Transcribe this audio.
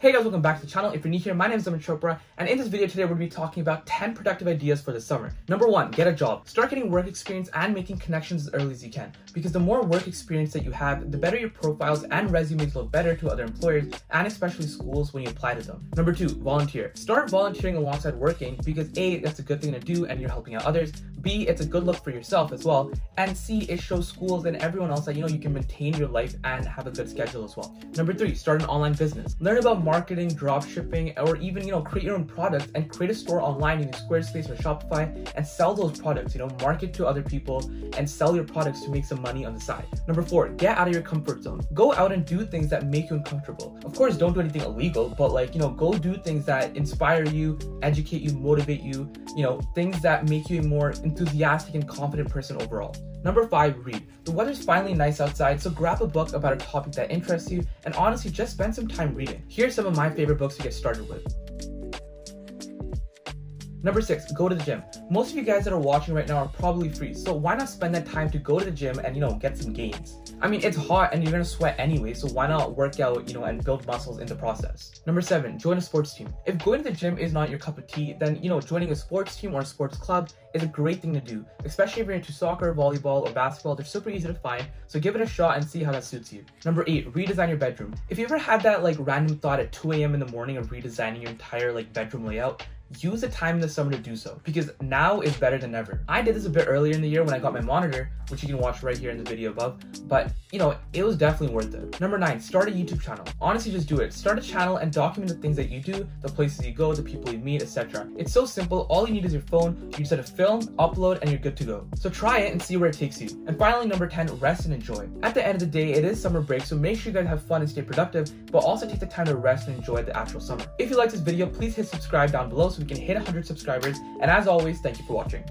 Hey guys, welcome back to the channel. If you're new here, my name is Aman Chopra, and in this video today, we're going to be talking about 10 productive ideas for the summer. Number one, get a job. Start getting work experience and making connections as early as you can, because the more work experience that you have, the better your profiles and resumes look better to other employers, and especially schools when you apply to them. Number two, volunteer. Start volunteering alongside working, because A, that's a good thing to do and you're helping out others. B, it's a good look for yourself as well. And C, it shows schools and everyone else that you know you can maintain your life and have a good schedule as well. Number three, start an online business. Learn about marketing, drop shipping, or even, you know, create your own products and create a store online using Squarespace or Shopify and sell those products, you know, market to other people and sell your products to make some money on the side. Number four, get out of your comfort zone. Go out and do things that make you uncomfortable. Of course, don't do anything illegal, but like, you know, go do things that inspire you, educate you, motivate you, you know, things that make you a more enthusiastic and confident person overall. Number five, read. The weather's finally nice outside, so grab a book about a topic that interests you and honestly just spend some time reading. Here's some of my favorite books to get started with. Number six, go to the gym. Most of you guys that are watching right now are probably free, so why not spend that time to go to the gym and, you know, get some gains? I mean, it's hot and you're gonna sweat anyway, so why not work out, you know, and build muscles in the process? Number seven, join a sports team. If going to the gym is not your cup of tea, then, you know, joining a sports team or a sports club is a great thing to do, especially if you're into soccer, volleyball, or basketball. They're super easy to find, so give it a shot and see how that suits you. Number eight, redesign your bedroom. If you ever had that like random thought at 2 a.m. in the morning of redesigning your entire like bedroom layout, use the time in the summer to do so because now is better than ever. I did this a bit earlier in the year when I got my monitor, which you can watch right here in the video above, but you know, it was definitely worth it. Number nine, start a YouTube channel. Honestly, just do it. Start a channel and document the things that you do, the places you go, the people you meet, etc. It's so simple. All you need is your phone. You set a film, upload, and you're good to go. So try it and see where it takes you. And finally, number 10, rest and enjoy. At the end of the day, it is summer break, so make sure you guys have fun and stay productive, but also take the time to rest and enjoy the actual summer. If you like this video, please hit subscribe down below so we can hit 100 subscribers. And as always, thank you for watching.